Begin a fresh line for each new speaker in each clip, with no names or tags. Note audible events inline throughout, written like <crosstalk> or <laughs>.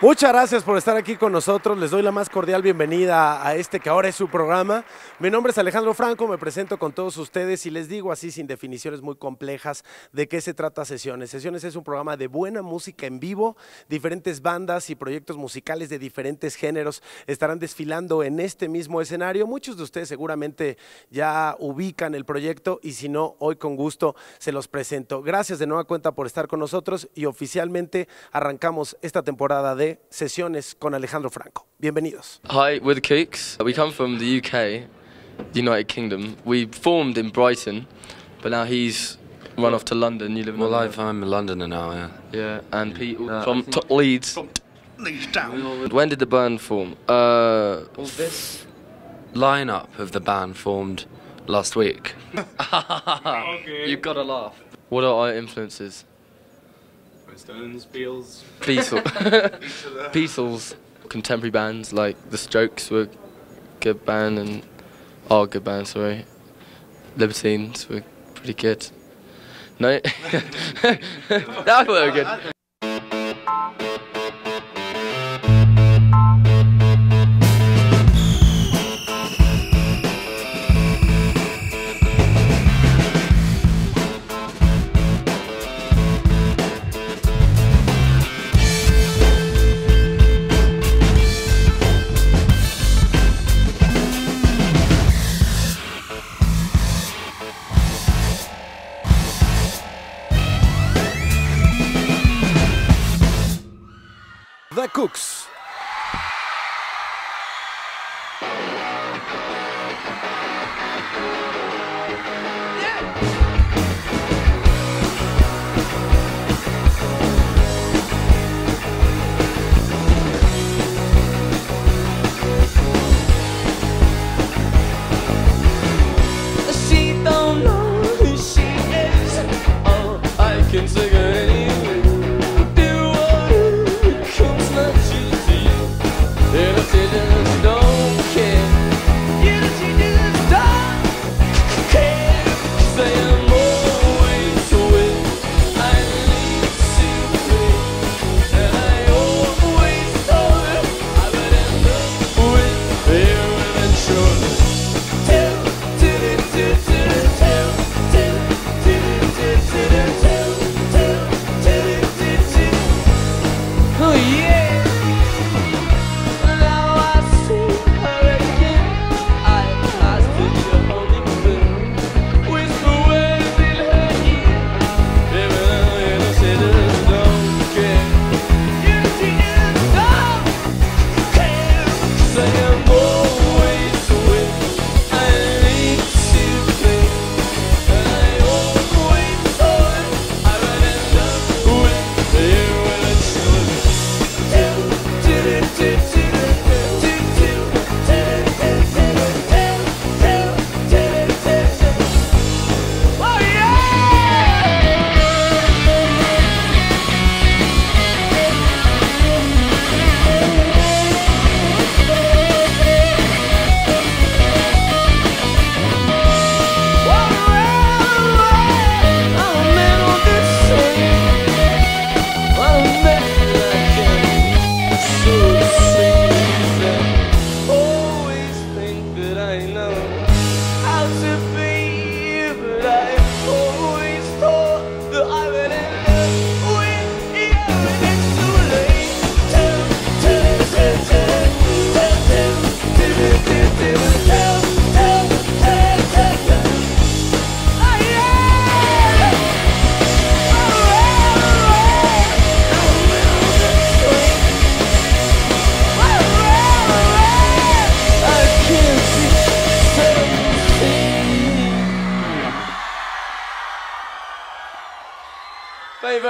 Muchas gracias por estar aquí con nosotros. Les doy la más cordial bienvenida a este que ahora es su programa. Mi nombre es Alejandro Franco, me presento con todos ustedes y les digo así sin definiciones muy complejas de qué se trata Sesiones. Sesiones es un programa de buena música en vivo. Diferentes bandas y proyectos musicales de diferentes géneros estarán desfilando en este mismo escenario. Muchos de ustedes seguramente ya ubican el proyecto y si no, hoy con gusto se los presento. Gracias de nueva cuenta por estar con nosotros y oficialmente arrancamos esta temporada de Sesiones con Alejandro Franco. Bienvenidos.
Hi, we're the Kooks. We come from the UK, the United Kingdom. We formed in Brighton, but now he's run off to London. You live in
Well,
London.
I've, I'm a Londoner now, yeah.
Yeah, and Pete
Uh,
from
I think-
to- Leeds. When did the band form? Uh,
Well, this lineup of the band formed last week. <laughs> <laughs>
You've gotta laugh. What are our influences?
Stones, Beals.
Beatles. <laughs> Beatles. Contemporary bands like The Strokes were good band and are a good band. Sorry, Libertines were pretty good. No, <laughs> <laughs> that was good.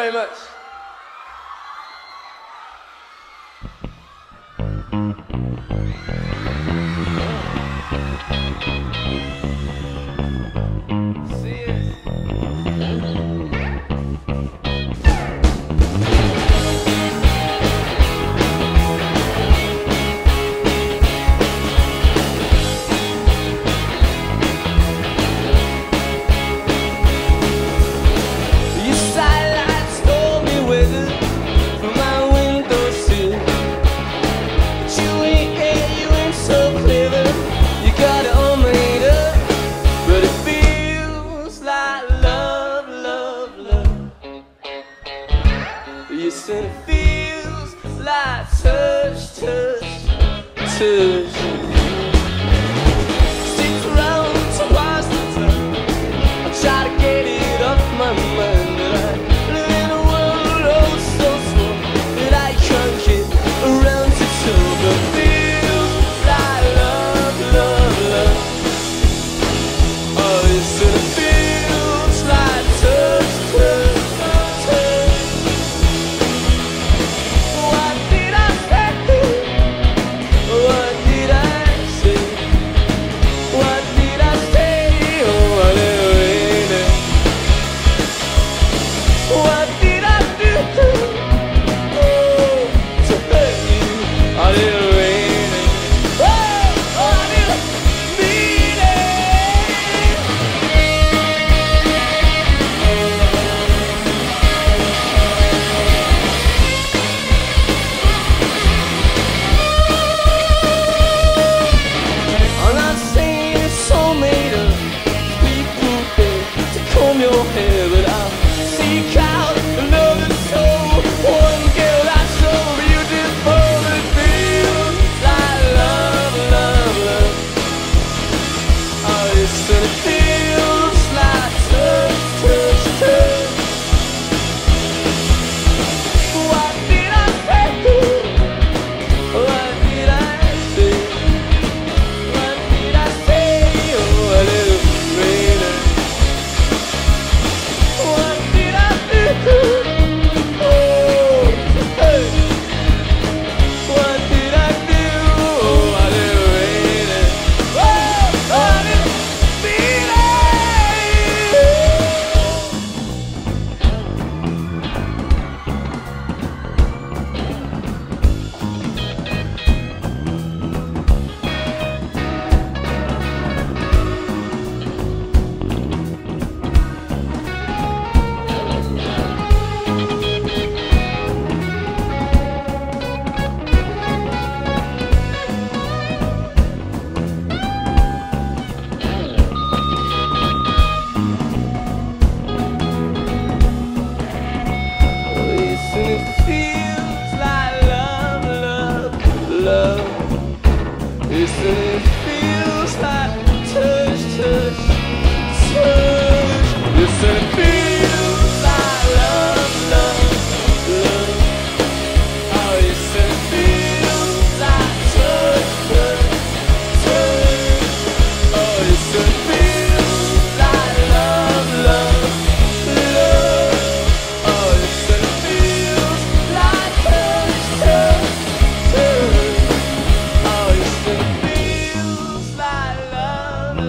very much.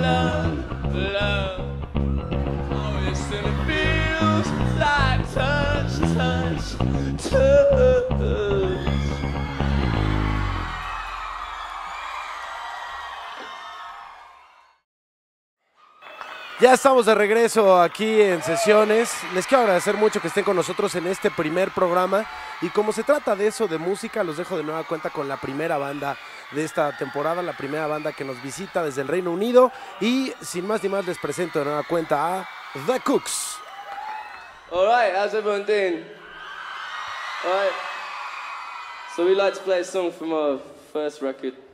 love. Oh, it still feels like touch, touch, touch.
Ya estamos de regreso aquí en sesiones. Les quiero agradecer mucho que estén con nosotros en este primer programa. Y como se trata de eso, de música, los dejo de nueva cuenta con la primera banda de esta temporada, la primera banda que nos visita desde el Reino Unido. Y sin más ni más, les presento de nueva cuenta a The Cooks.
All right, how's everyone doing? All right. So we like to play a song from our first record.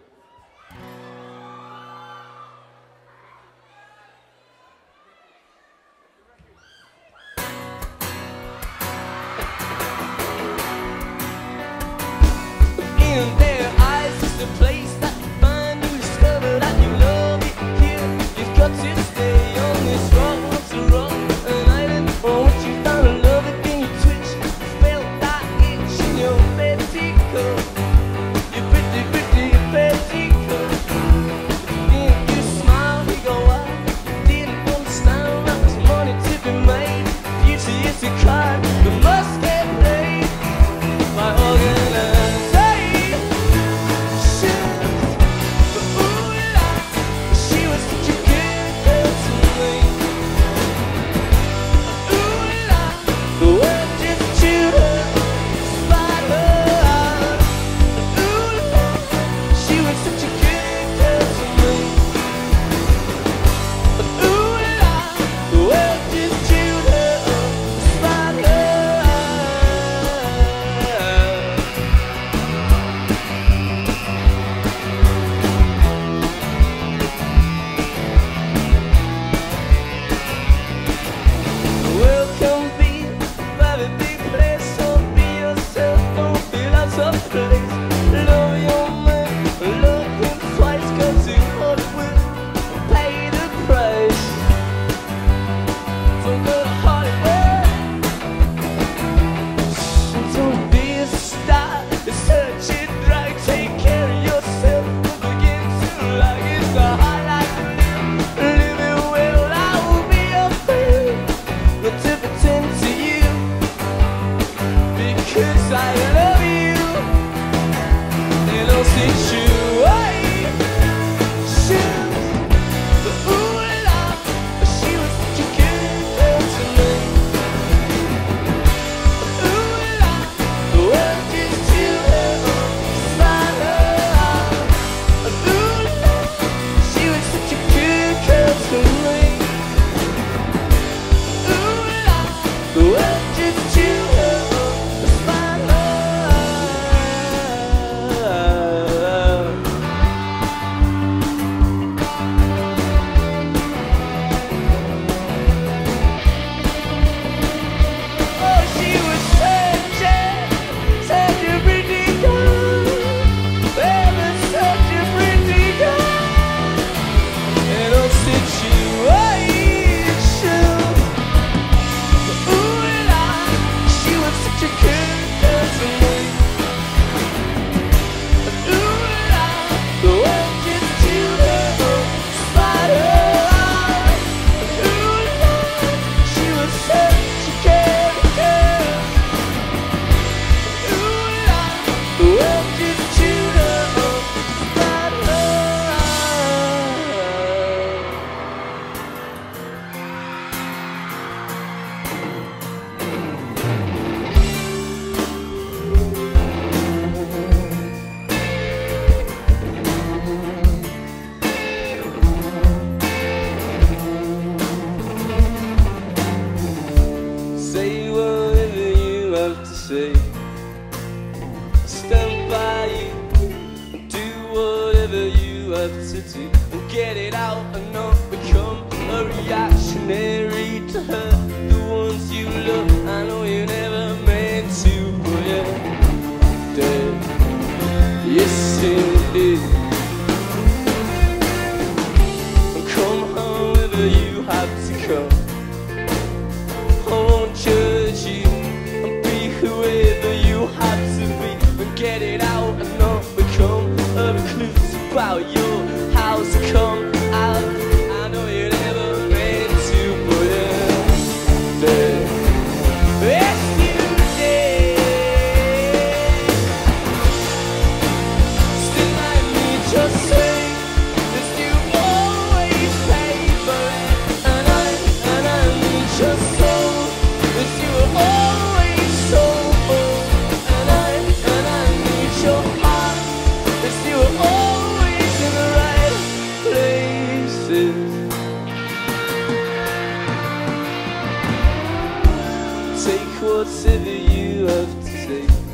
Take whatever you have to take.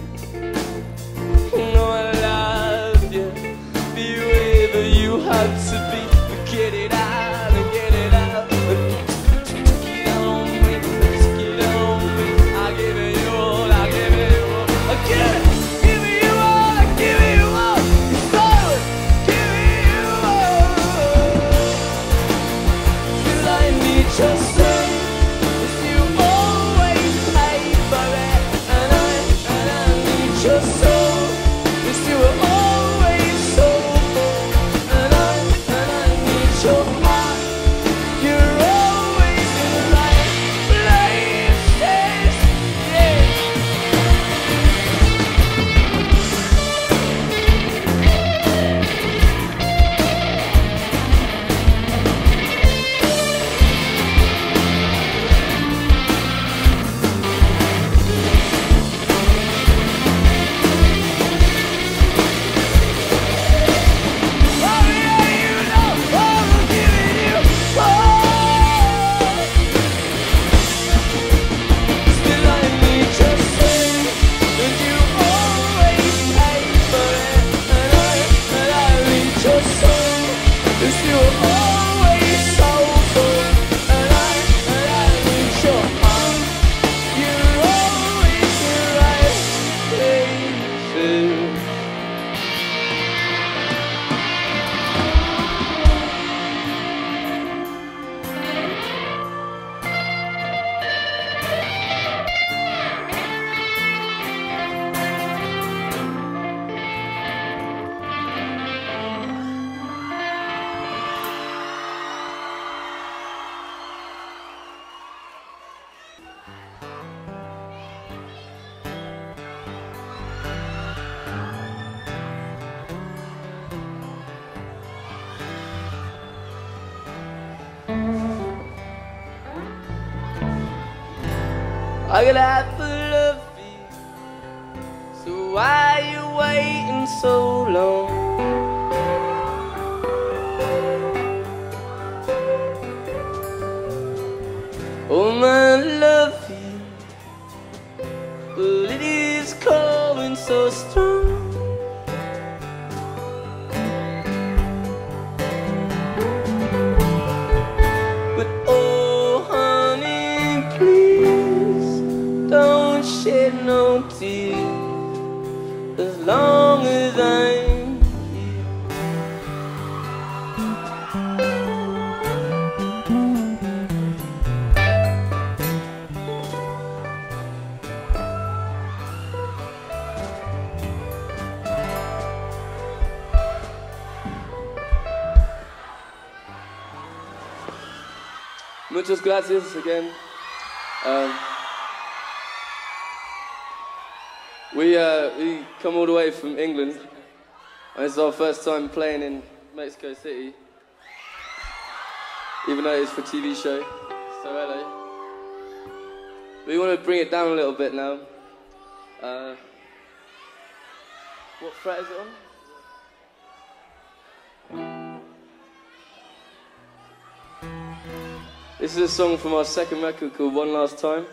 'Cause you're tears as long as I'm. Muchas gracias again. Um, we uh, we come all the way from England. And it's our first time playing in Mexico City, even though it's for TV show. So hello. We want to bring it down a little bit now. Uh, what fret is it on? This is a song from our second record called One Last Time.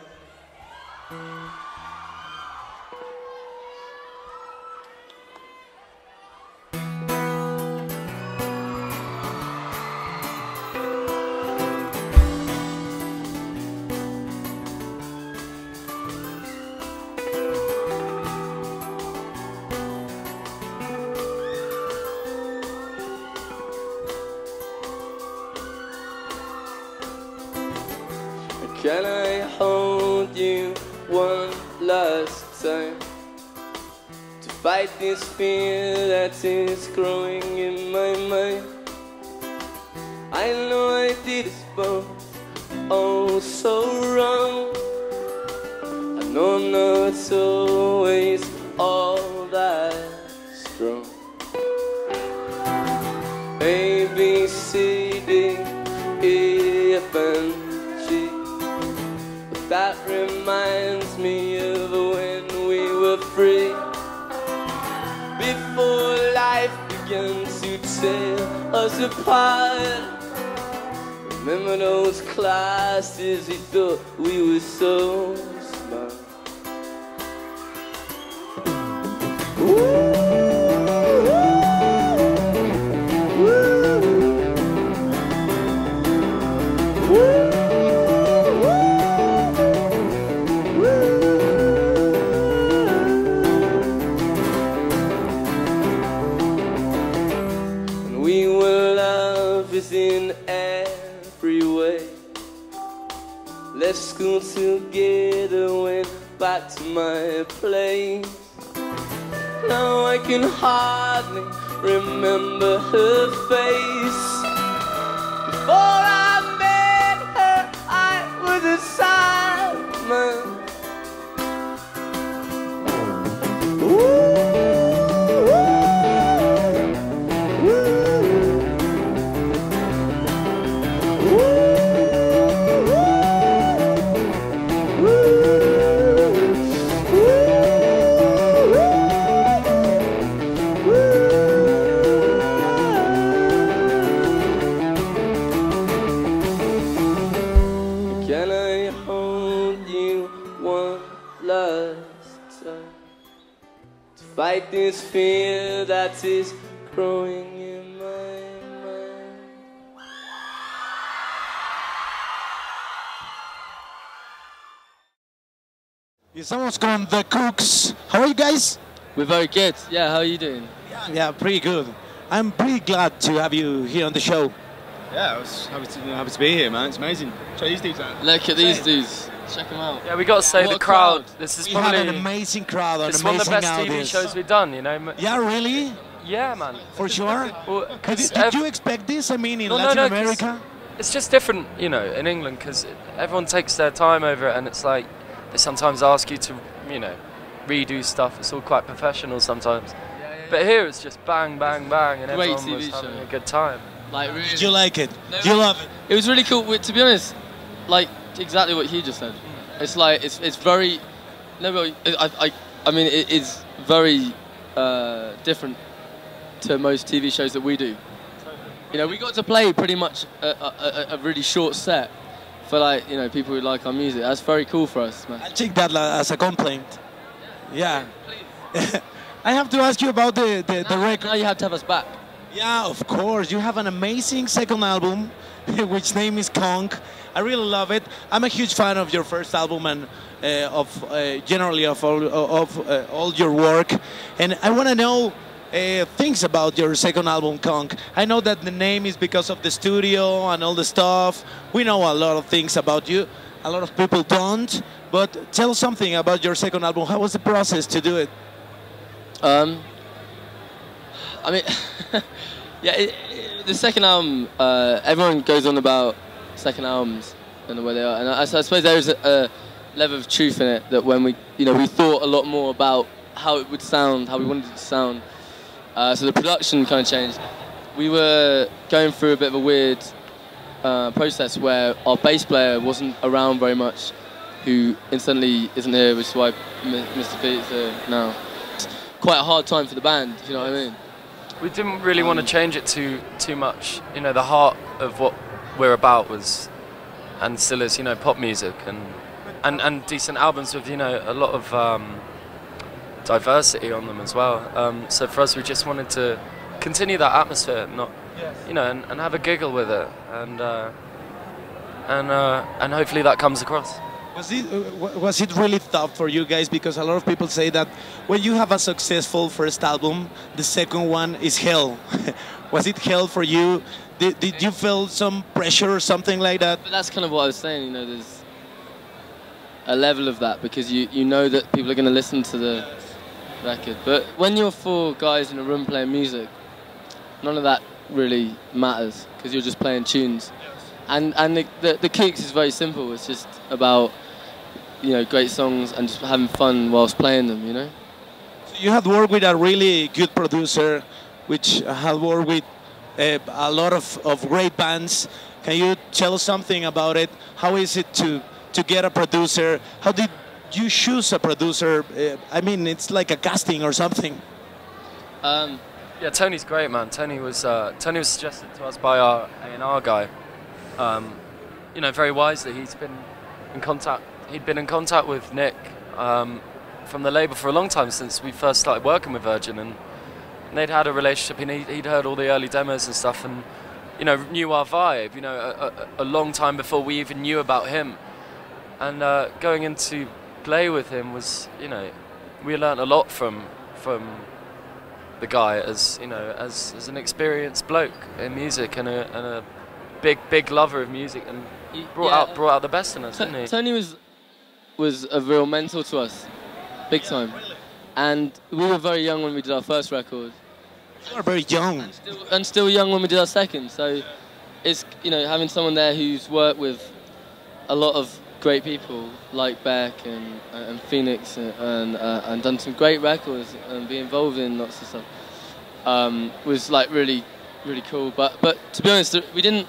Can I hold you one last time to fight this fear that is growing in my mind? I know I did us both oh so wrong. I know I'm not always reminds me of when we were free. Before life began to tear us apart. Remember those classes we thought we were so School together, went back to my place. Now I can hardly remember her face. Before I this fear that is growing in my mind?
Estamos con The Kooks. How are you guys?
We're very good. Yeah, how are you doing?
Yeah, pretty good. I'm pretty glad to have you here on the show.
Yeah, I was happy to, happy to be here, man. It's amazing. Check these dudes out.
Look at these dudes. Check them out.
Yeah, we got to say
What
the crowd.
crowd.
This is
We had an amazing crowd, an
this is one of the
amazing
best TV shows we've done. You know.
Yeah, really?
Yeah, man.
For sure?
Well,
Did,
'cause
did you expect this? I mean, in
No, no,
Latin America?
It's just different, you know, in England because everyone takes their time over it, and it's like they sometimes ask you to, you know, redo stuff. It's all quite professional sometimes. But here it's just bang, bang, bang, and
Great
everyone was having
show.
a good time.
Like really.
You like it?
No,
You love it?
It was really cool. To be honest, like exactly what he just said. It's like it's it's very no, I I I mean it is very uh, different to most TV shows that we do. You know, we got to play pretty much a, a, a- really short set for like you know people who like our music. That's very cool for us, man.
I take that as a complaint. Yeah. <laughs> I have to ask you about the, the, the record.
now you have to have us back.
Yeah, of course. You have an amazing second album, <laughs> which name is Konk. I really love it. I'm a huge fan of your first album and uh, of uh, generally of all of uh, all your work. And I want to know uh, things about your second album, Konk. I know that the name is because of the studio and all the stuff. We know a lot of things about you. A lot of people don't. But tell something about your second album. How was the process to do it?
Um, I mean, <laughs> yeah, it, it- the second album. Uh, everyone goes on about second albums and the way they are, and I, I suppose there is a, a level of truth in it that when we, you know, we thought a lot more about how it would sound, how we wanted it to sound. Uh, so the production kind of changed. We were going through a bit of a weird uh, process where our bass player wasn't around very much, who instantly isn't here, which is why Mr. Pete's here now. It's quite a hard time for the band, if you know what I mean.
We didn't really want to change it too too much. You know, the heart of what we're about was, and still is, you know, pop music and and, and decent albums with you know a lot of um, diversity on them as well. Um, so for us, we just wanted to continue that atmosphere, not you know, and, and have a giggle with it, and uh, and uh, and hopefully that comes across.
Was it uh, was it really tough for you guys? Because a lot of people say that when you have a successful first album, the second one is hell. <laughs> was it hell for you? Did, did you feel some pressure or something like that?
But that's kind of what I was saying. You know, there's a level of that because you you know that people are going to listen to the record. But when you're four guys in a room playing music, none of that really matters because you're just playing tunes. And and the, the the Kicks is very simple. It's just about you know great songs and just having fun whilst playing them. You know.
You had worked with a really good producer, which had worked with uh, a lot of, of great bands. Can you tell us something about it? How is it to to get a producer? How did you choose a producer? Uh, I mean, it's like a casting or something.
Um,
Yeah, Tony's great, man. Tony was uh, Tony was suggested to us by our A and R guy. Um, you know, very wisely, he's been in contact. He'd been in contact with Nick um, from the label for a long time since we first started working with Virgin, and they'd had a relationship. And he'd, he'd heard all the early demos and stuff, and you know, knew our vibe. You know, a, a, a long time before we even knew about him. And uh, going into play with him was, you know, we learnt a lot from from the guy as you know as, as an experienced bloke in music and a, and a big big lover of music and brought
yeah.
out brought out the best in us, didn't he?
Tony was was a real mentor to us, big time. And we were very young when we did our first record,
Are very young.
still, and still young when we did our second. So it's you know having someone there who's worked with a lot of great people like Beck and and Phoenix and and, uh, and done some great records and be involved in lots of stuff um, was like really really cool. But but to be honest, we didn't.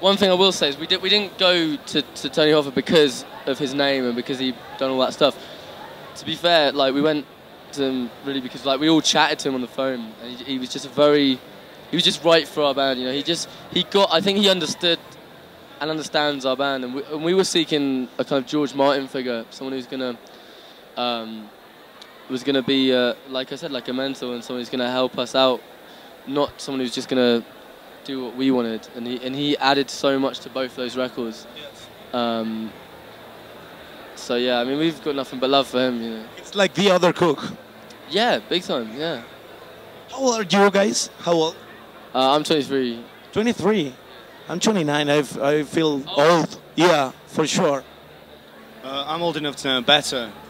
One thing I will say is we, did, we didn't go to, to Tony Hoffer because of his name and because he'd done all that stuff. To be fair, like we went to him really because like we all chatted to him on the phone and he, he was just a very he was just right for our band. You know, he just he got I think he understood and understands our band and we, and we were seeking a kind of George Martin figure, someone who's gonna um, was gonna be uh, like I said like a mentor and someone who's gonna help us out, not someone who's just gonna do what we wanted, and he and he added so much to both those records. Um, so yeah, I mean we've got nothing but love for him, you know.
It's like the other Kook.
Yeah, big time. Yeah,
How old are you guys? How old?
uh, I'm 23.
23. I'm 29. I've, I feel old. Yeah, for sure.
Uh, I'm old enough to know better. <laughs>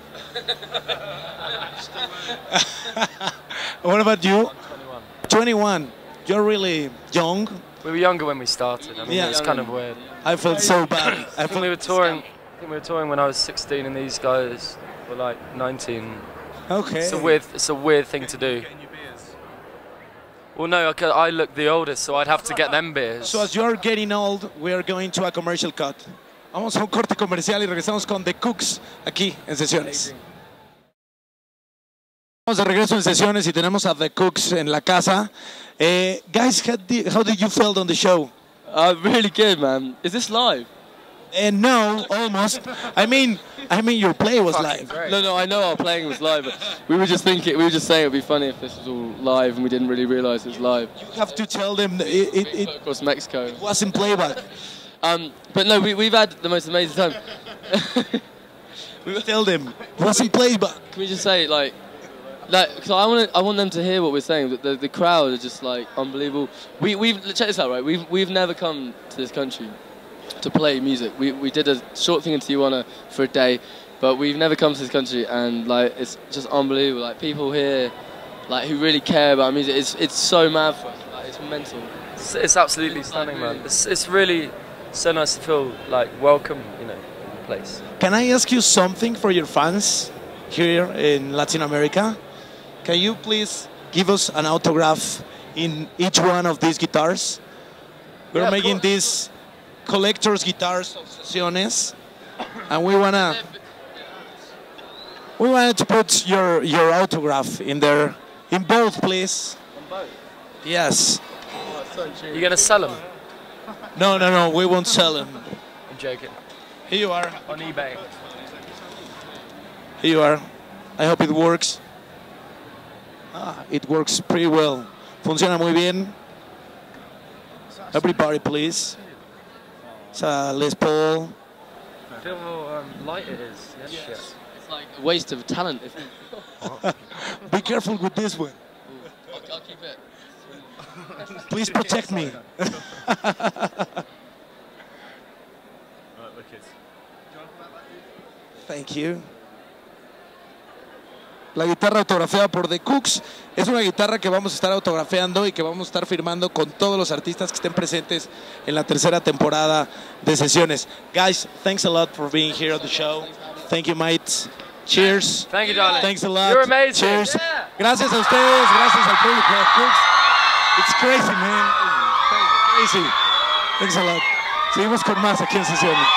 What about you? 21. You're really young.
We were younger when we started. I mean,
Yeah.
it's kind of weird.
I felt so bad. I
I think we were touring. I think we were touring when I was 16, and these guys were like 19.
Okay.
It's a weird. It's a weird thing to do. Well, no, I, I look the oldest, so I'd have to get them beers.
So as you're getting old, we are going to a commercial cut. Vamos a un corte comercial y regresamos con The Kooks aquí en sesiones. Vamos de regreso en sesiones y tenemos a The Kooks en la casa. Eh, guys, how did, how did you feel on the show?
Uh, really good, man. Is this live?
Uh, no, almost. I mean, I mean, your play was live.
No, no, I know our playing was live, but we were just thinking, we were just saying it'd be funny if this was all live and we didn't really realise it was live.
You have to tell them it, it, it
Across Mexico.
wasn't playback.
Um, but no, we, we've had the most amazing time. <laughs>
We tell them it wasn't playback.
Can we just say like, like, cause I want I want them to hear what we're saying. The, the, the crowd are just like unbelievable. We we've check this out, right? We've we've never come to this country to play music. We we did a short thing in Tijuana for a day, but we've never come to this country, and like it's just unbelievable. Like people here, like who really care about music. It's it's so mad for us. Like, it's mental.
It's, it's absolutely stunning, man. It's, it's really so nice to feel like welcome, you know, in the place.
Can I ask you something for your fans here in Latin America? Can you please give us an autograph in each one of these guitars? We're
Yeah,
making
course.
Collector's guitars of sesiones, and we wanna we wanted to put your your autograph in there in both, please. Yes.
You're gonna sell them?
No, no, no. We won't sell them.
I'm joking.
Here you are.
On eBay.
Here you are. I hope it works. Ah, it works pretty well. Funciona muy bien. Everybody, please. It's a Les Paul.
Feel how um, light it is. Yes. Shit.
It's like a waste of talent. If <laughs>
Be careful with this one.
I'll, I'll keep it.
Please protect me. <laughs> Thank you. La guitarra autografiada por The Cooks es una guitarra que vamos a estar autografiando y que vamos a estar firmando con todos los artistas que estén presentes en la tercera temporada de sesiones. Guys, thanks a lot for being here on the show. Thank you, mates. Cheers.
Thank you, darling.
Thanks a lot.
You're amazing.
Cheers.
Yeah.
Gracias a ustedes, gracias al público de Cooks. It's crazy, man. Crazy. Thanks a lot. Seguimos con más aquí en sesiones.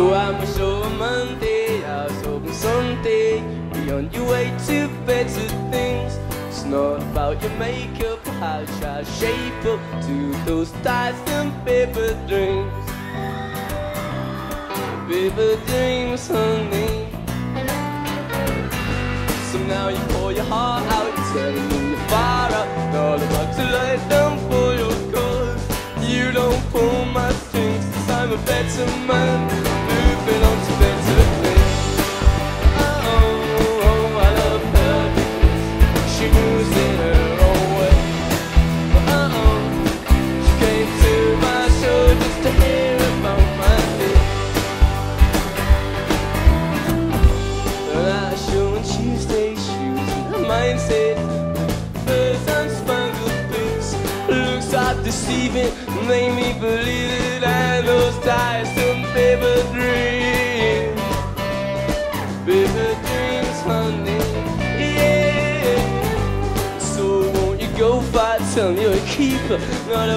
So I'm on Monday, I was hoping someday be on your way to better things. It's not about your makeup or how you try to shape up to those ties and paper dreams. Paper dreams, honey. So now you pour your heart out, telling me you're far out, all about to let them pull your cause. You don't pull my strings, 'cause I'm a better man,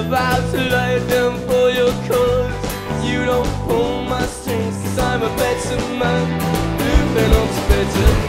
about to let them pull your cause. You don't pull my strings, cause I'm a better man, moving on to better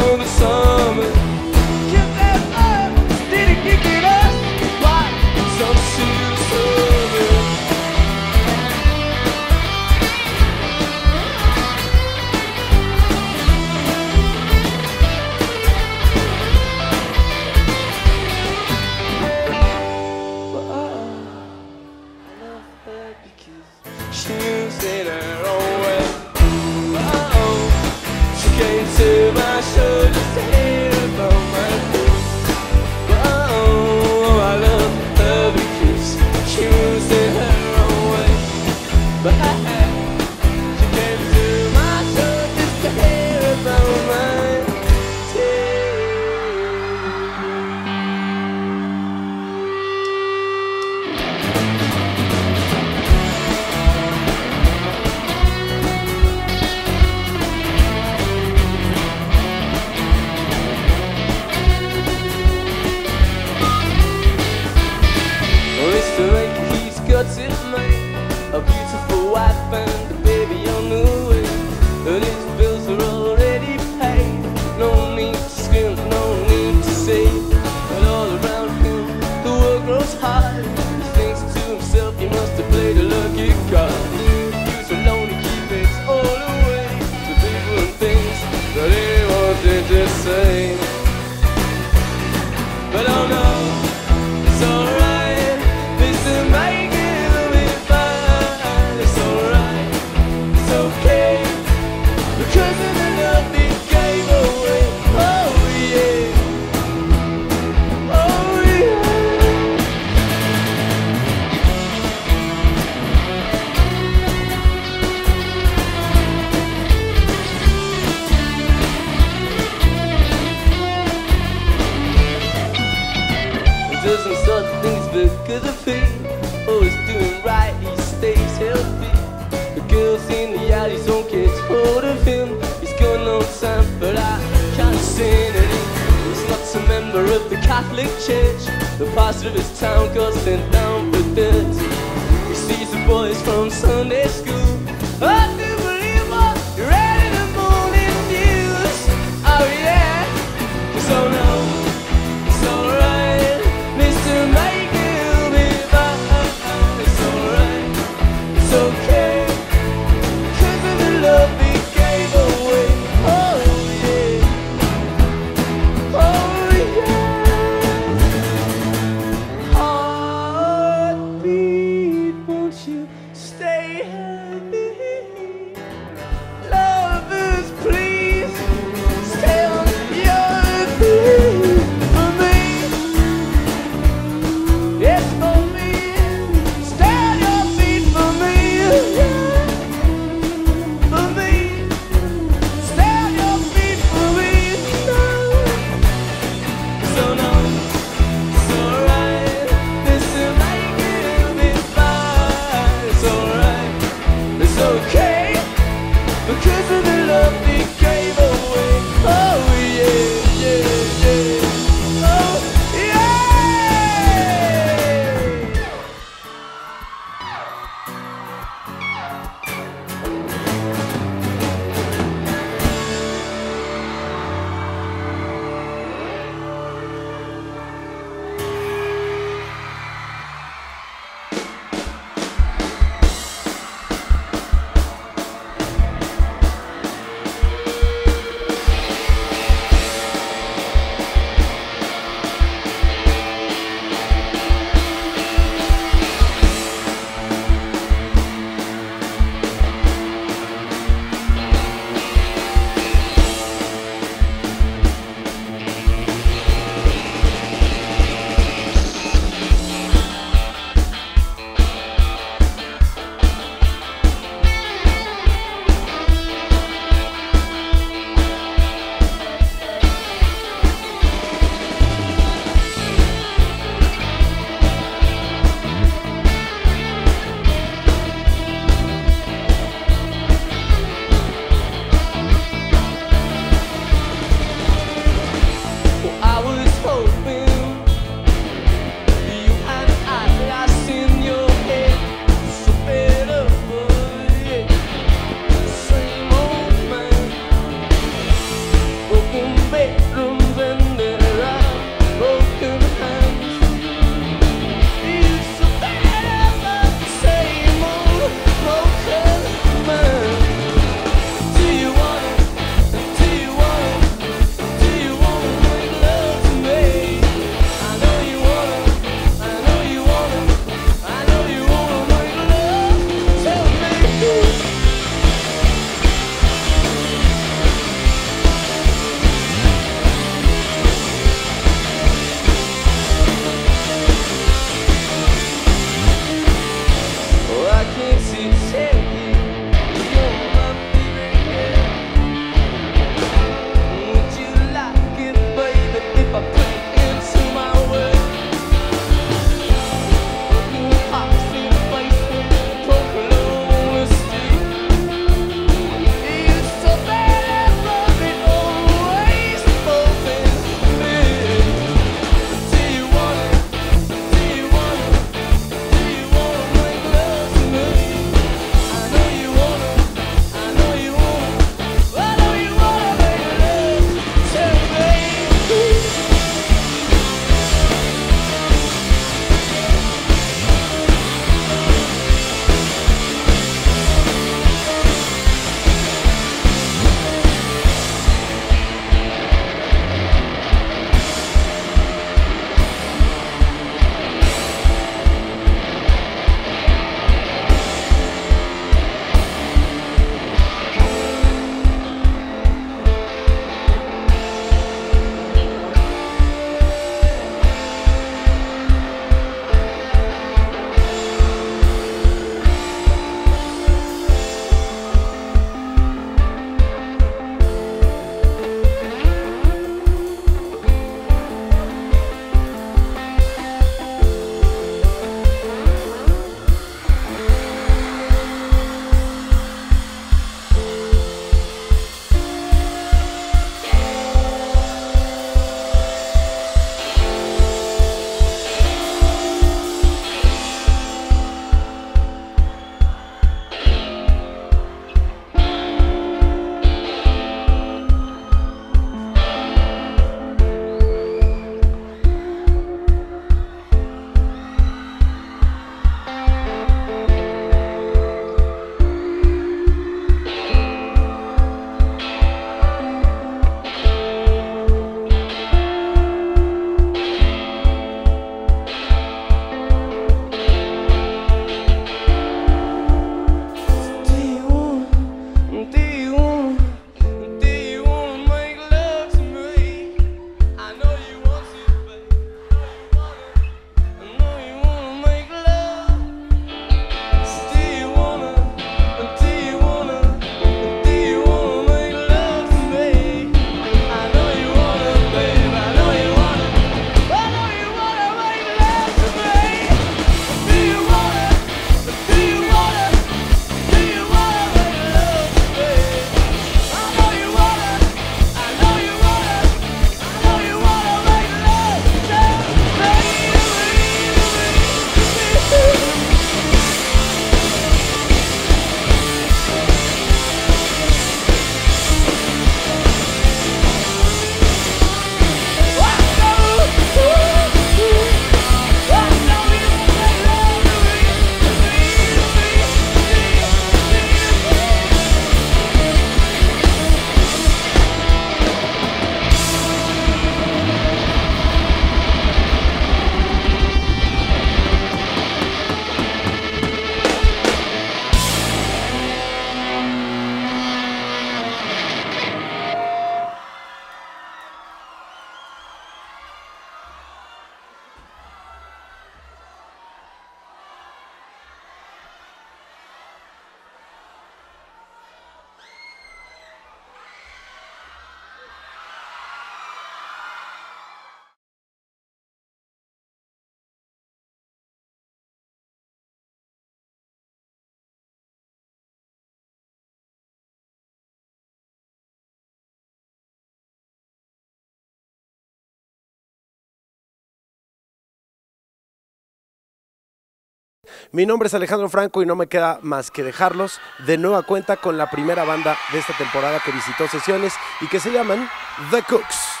Mi nombre es Alejandro Franco y no me queda más que dejarlos de nueva cuenta con la primera banda de esta temporada que visitó sesiones y que se llaman The Cooks.